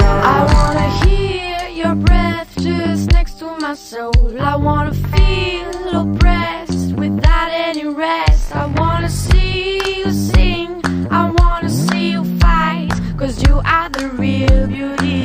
I wanna hear your breath just next to my soul. I wanna feel.